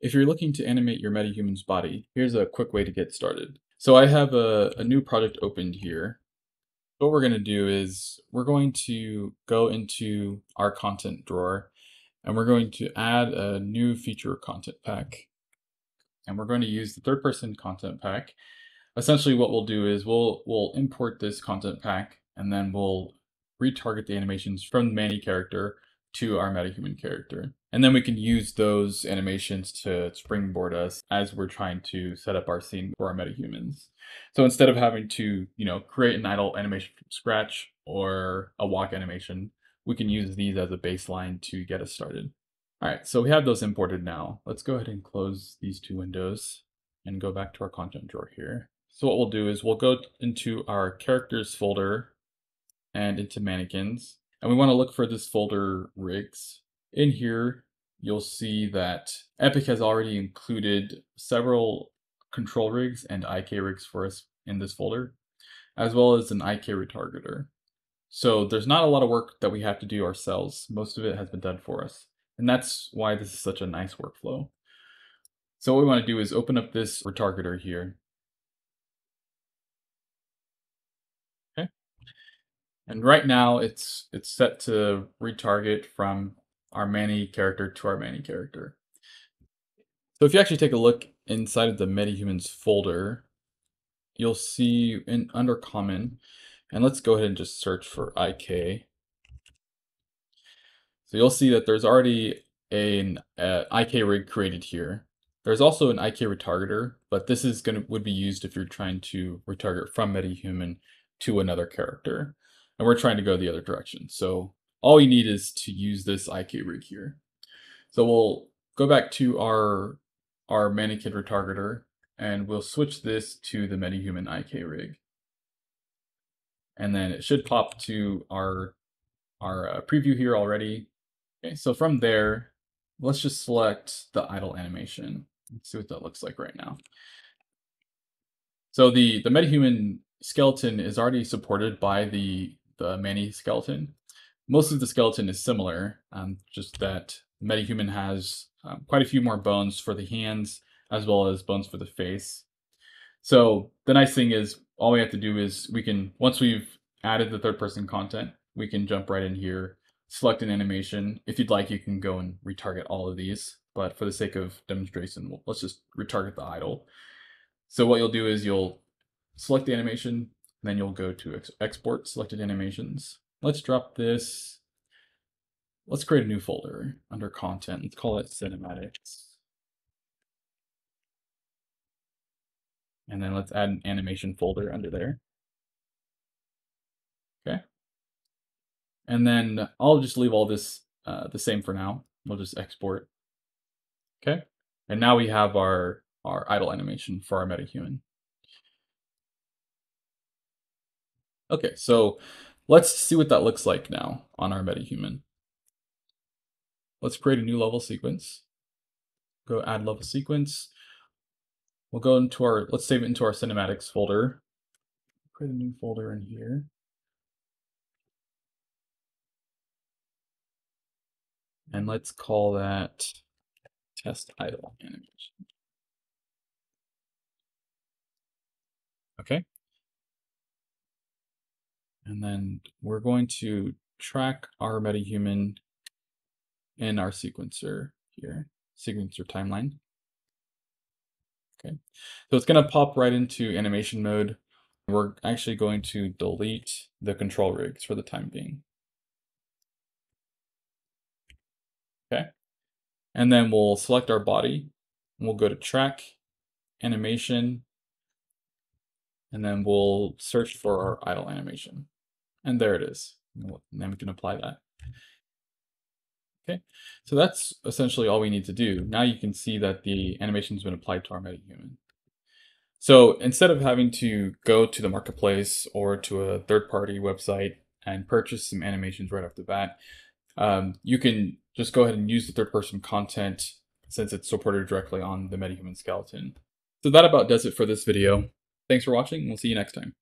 If you're looking to animate your MetaHuman's body, here's a quick way to get started. So I have a, a new project opened here. What we're going to do is we're going to go into our content drawer and we're going to add a new feature content pack. And we're going to use the third person content pack. Essentially what we'll do is we'll, we'll import this content pack and then we'll retarget the animations from the Manny character to our metahuman character. And then we can use those animations to springboard us as we're trying to set up our scene for our metahumans. So instead of having to, you know, create an idle animation from scratch or a walk animation, we can use these as a baseline to get us started. All right, so we have those imported now. Let's go ahead and close these two windows and go back to our content drawer here. So what we'll do is we'll go into our characters folder and into mannequins and we want to look for this folder rigs. In here, you'll see that Epic has already included several control rigs and IK rigs for us in this folder, as well as an IK retargeter. So there's not a lot of work that we have to do ourselves. Most of it has been done for us. And that's why this is such a nice workflow. So what we want to do is open up this retargeter here And right now it's it's set to retarget from our Manny character to our Manny character. So if you actually take a look inside of the MetaHumans folder, you'll see in under common, and let's go ahead and just search for IK. So you'll see that there's already an uh, IK rig created here. There's also an IK retargeter, but this is gonna would be used if you're trying to retarget from MetaHuman to another character and we're trying to go the other direction. So all you need is to use this IK rig here. So we'll go back to our, our mannequin retargeter and we'll switch this to the MetaHuman IK rig. And then it should pop to our, our uh, preview here already. Okay, so from there, let's just select the idle animation. Let's see what that looks like right now. So the, the MetaHuman skeleton is already supported by the the Manny skeleton. Most of the skeleton is similar, um, just that MetaHuman has um, quite a few more bones for the hands as well as bones for the face. So the nice thing is all we have to do is we can, once we've added the third person content, we can jump right in here, select an animation. If you'd like, you can go and retarget all of these, but for the sake of demonstration, let's just retarget the idle. So what you'll do is you'll select the animation, then you'll go to ex export selected animations. Let's drop this. Let's create a new folder under content. Let's call it cinematics. And then let's add an animation folder under there. Okay. And then I'll just leave all this uh, the same for now. We'll just export. Okay. And now we have our, our idle animation for our metahuman. Okay, so let's see what that looks like now on our metahuman. Let's create a new level sequence. Go add level sequence. We'll go into our, let's save it into our cinematics folder. Create a new folder in here. And let's call that test idle animation. Okay, and then we're going to track our metahuman in our sequencer here, sequencer timeline. Okay, so it's going to pop right into animation mode. We're actually going to delete the control rigs for the time being. Okay, and then we'll select our body. And we'll go to track, animation, and then we'll search for our idle animation. And there it is. Then we can apply that. Okay, so that's essentially all we need to do. Now you can see that the animation has been applied to our MetaHuman. So instead of having to go to the marketplace or to a third-party website and purchase some animations right off the bat, um, you can just go ahead and use the third-person content since it's supported directly on the MetaHuman skeleton. So that about does it for this video. Thanks for watching, we'll see you next time.